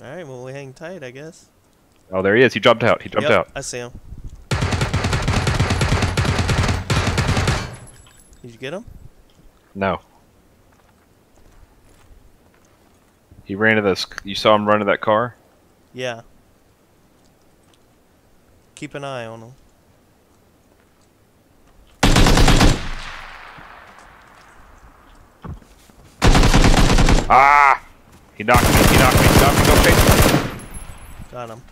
Alright, well, we hang tight, I guess. Oh, there he is. He jumped out. He jumped Yep, out. I see him. Did you get him? No. He ran to this. You saw him run to that car? Yeah. Keep an eye on him. Ah! He knocked me. He knocked me. He knocked me. Go chase him. Got him.